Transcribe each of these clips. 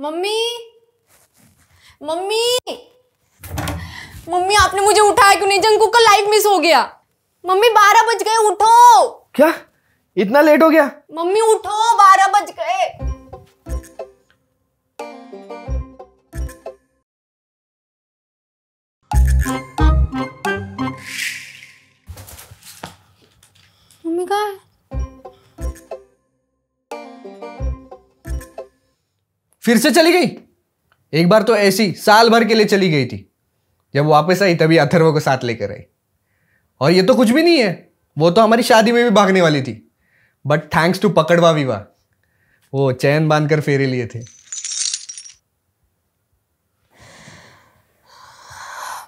Mummy! Mummy! Mummy आपने मुझे उठाया क्यों नहीं? जंकू का लाइव मिस हो गया। मम्मी बारह बज गए उठो। क्या? इतना लेट हो गया? मम्मी उठो बारह बज गए। मम्मी कहाँ फिर से चली गई? एक बार तो ऐसी साल भर के लिए चली गई थी जब वापस आई तभी अथर्व को साथ लेकर आई। और ये तो कुछ भी नहीं है वो तो हमारी शादी में भी भागने वाली थी। बट थैंक्स टू पकड़वा विवाह वो चैन बांधकर फेरे लिए थे।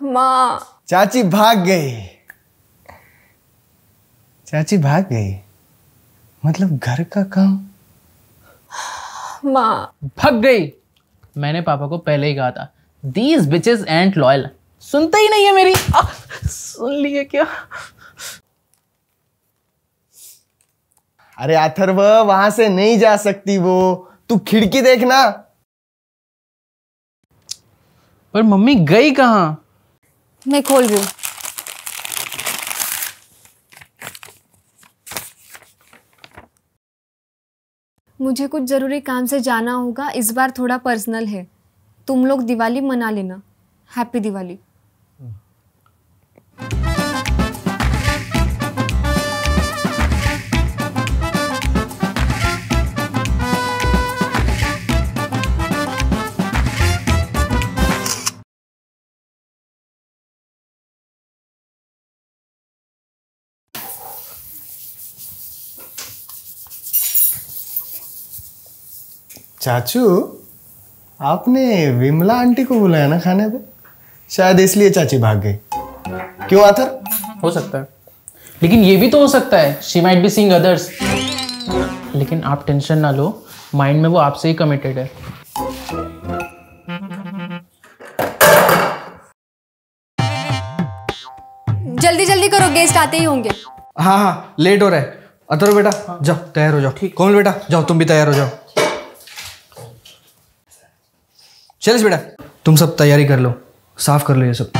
माँ। चाची भाग गई। चाची भाग गई? मतलब घर का काम? माँ। भग गई। मैंने पापा को पहले ही कहा था दीज बिचेस एंड लॉयल सुनते ही नहीं है मेरी। आ, सुन लिए क्या? अरे अथर्व वहाँ से नहीं जा सकती वो। तू खिड़की देखना पर मम्मी गई कहाँ? मैं खोल रही हूँ। मुझे कुछ ज़रूरी काम से जाना होगा। इस बार थोड़ा पर्सनल है। तुम लोग दिवाली मना लेना। हैप्पी दिवाली। चाचू आपने विमला आंटी को बुलाया ना खाने पे? शायद इसलिए चाची भाग गई। क्यों आथर? हो सकता है। लेकिन ये भी तो हो सकता है। She might be seeing others लेकिन आप टेंशन ना लो। माइंड में वो आपसे ही कमिटेड है। जल्दी जल्दी करो गेस्ट आते ही होंगे। हाँ हाँ लेट हो रहा है। अथर्व बेटा जाओ तैयार हो जाओ। ठीक। कोमल बेटा जाओ तुम भी तैयार हो जाओ। चलिस बेटा। तुम सब तैयारी कर लो साफ़ कर लो ये सब।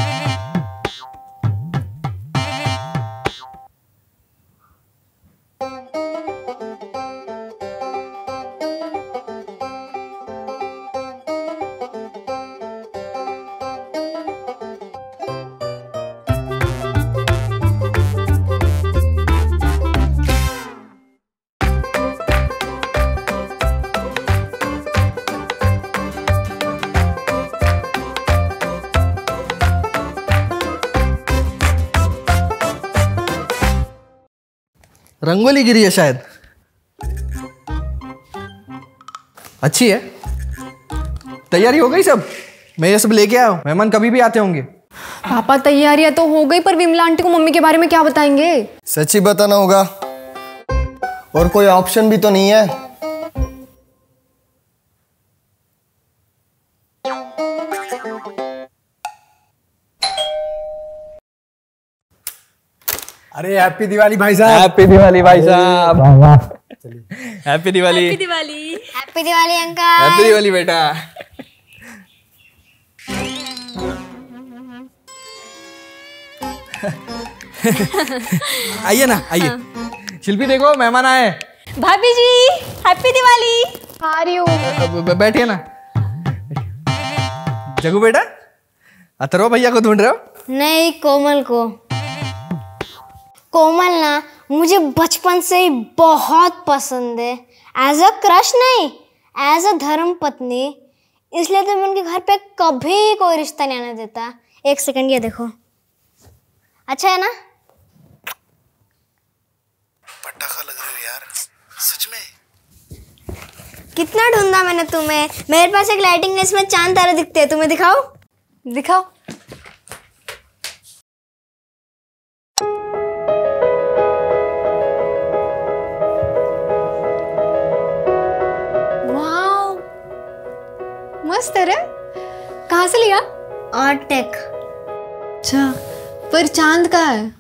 रंगोली गिरी है शायद। अच्छी है। तैयारी हो गई सब? मैं ये सब लेके आया हूँ। मेहमान कभी भी आते होंगे। पापा तैयारियाँ तो हो गई पर विमला आंटी को मम्मी के बारे में क्या बताएँगे? सच्ची ही बताना होगा। और कोई ऑप्शन भी तो नहीं है। अरे हैप्पी दिवाली भाई साहब। हैप्पी दिवाली भाई साहब। Happy Diwali. Diwali. Happy Diwali uncle. Happy Diwali बेटा। आइए ना आइए। शिल्पी देखो मेहमान आए। भाभी जी हैप्पी दिवाली। आ रही हूँ। बैठिए ना। जगू बेटा अथर्व भैया को ढूंढ रहे हो? नहीं कोमल को। कोमल ना मुझे बचपन से ही बहुत पसंद है। एज अ क्रश नहीं एज अ धर्म पत्नी इसलिए तो मैं उनके घर पे कभी कोई रिश्ता नहीं आने देता। एक सेकंड ये देखो। अच्छा है ना? पटाखा लग रहा है यार सच में। कितना ढूंढा मैंने तुम्हें। मेरे पास एक लाइटिंग है इसमें चाँद तारे दिखते हैं तुम्हें दिखाओ? दिखाओ। मस्त है? कहाँ से लिया? और टेक अच्छा पर चाँद का है?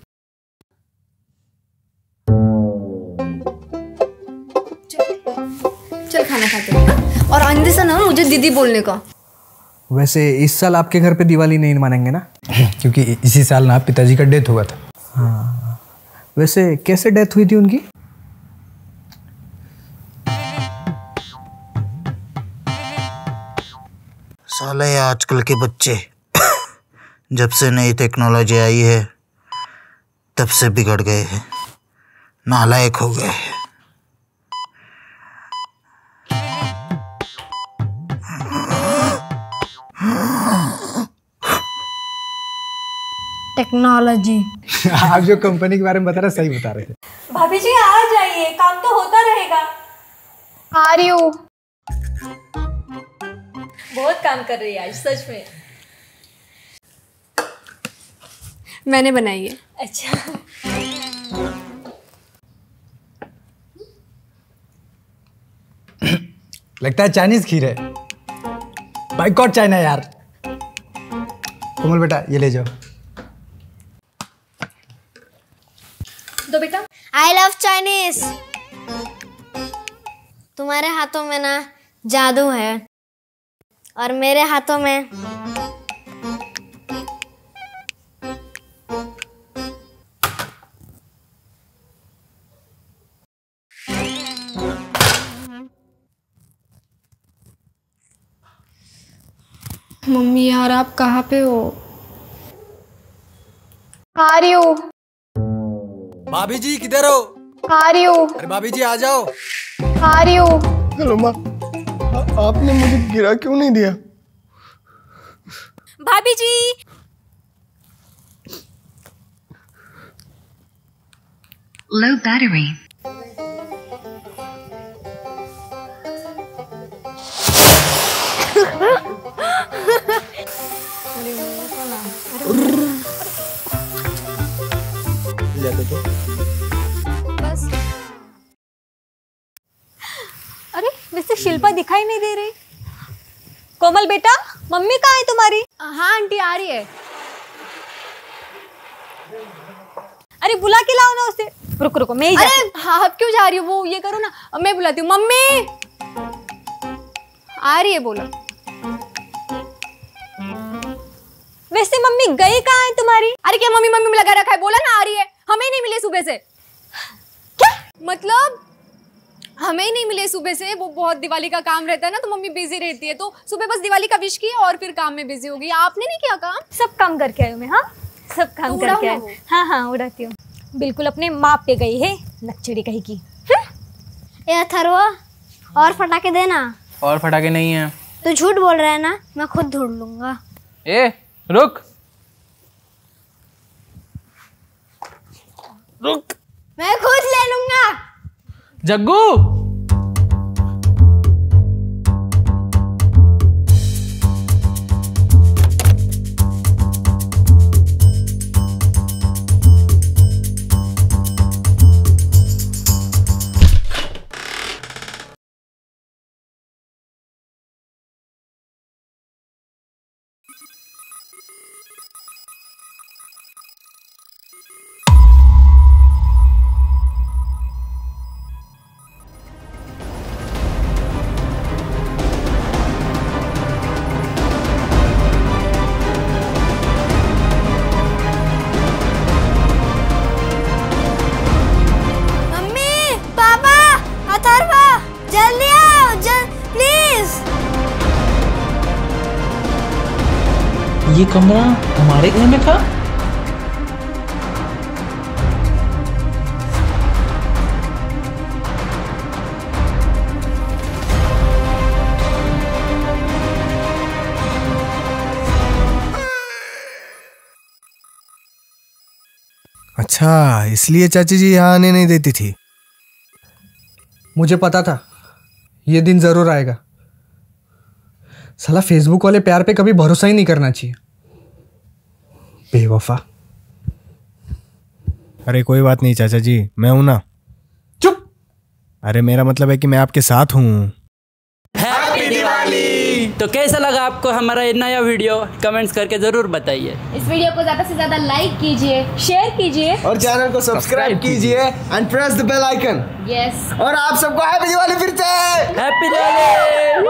चल खाना खाते हैं। हाँ? और आइंदे से ना मुझे दीदी बोलने का। वैसे इस साल आपके घर पे दिवाली नहीं मानेंगे ना? क्योंकि इसी साल ना पिताजी का डेथ हुआ था। हाँ। वैसे कैसे डेथ हुई थी उनकी? साले आजकल के बच्चे। जब से नई टेक्नोलॉजी आई है तब से बिगड़ गए हैं नालायक हो गए हैं। टेक्नोलॉजी। आप जो कंपनी के बारे में बता रहे सही बता रहे थे। भाभी जी आ जाइए काम तो होता रहेगा। आ रही हूँ। बहुत काम कर रही है आज सच में। मैंने बनाई है। अच्छा। लगता है चाइनीज़ खीर है। बाइकआउट चाइना यार। कोमल बेटा ये ले जाओ। दो बेटा। आई लव चाइनीज़ तुम्हारे हाथों में ना जादू है। और मेरे हाथों में मम्मी यार आप कहाँ पे हो? आ रही हूँ। भाभी जी किधर हो? आ रही हूँ। अरे भाभी जी आ जाओ। आ रही हूँ। हेलो माँ। आ- आपने मुझे गिरा क्यों नहीं दिया भाभी जी Low battery. शिल्पा दिखाई नहीं दे रही। कोमल बेटा मम्मी कहाँ है तुम्हारी? हाँ आंटी आ रही है। अरे बुला के लाओ ना उसे। रुको रुको मैं ही अरे हाँ। क्यों जा रही हो? वो ये करो ना मैं बुलाती हूँ। मम्मी! आ रही है बोला। वैसे मम्मी गई कहाँ है तुम्हारी? अरे क्या मम्मी मम्मी में लगा रखा है? बोला ना आ रही है। हमें नहीं मिले सुबह से। क्या? मतलब हमें नहीं मिले सुबह से वो बहुत दिवाली का काम रहता है ना तो मम्मी बिज़ी रहती है तो सुबह बस दिवाली का विश किया और फिर काम में बिज़ी हो गई। आपने नहीं किया काम? सब काम करके आई हूँ मैं हाँ? सब काम तो करके ना आई हाँ। हाँ उड़ाती हूँ। बिल्कुल अपने माँ पे गई है लक्षड़ी कहीं की। ये अथर्वा और फटाके देना? और फटाके नहीं है। तो झूठ बोल रहा है ना मैं खुद ढूंढ लूँगा। ए रुक रुक। मैं खुद ले लूँगा। जग्गू! ये कमरा हमारे घर में था। अच्छा इसलिए चाची जी यहाँ आने नहीं देती थी। मुझे पता था। ये दिन ज़रूर आएगा। साला फेसबुक वाले प्यार पे कभी भरोसा ही नहीं करना चाहिए। बेवफा। अरे कोई बात नहीं चाचा जी मैं हूँ ना। चुप। अरे मेरा मतलब है कि मैं आपके साथ हूँ। तो कैसा लगा आपको हमारा ये नया वीडियो? कमेंट्स करके ज़रूर बताइए। इस वीडियो को ज़्यादा से ज़्यादा लाइक कीजिए शेयर कीजिए। और चैनल को सब्सक्राइब कीजिए and press the bell icon yes और आप सबको हैप्पी दिवाली फिर से! हैप्पी दिवाली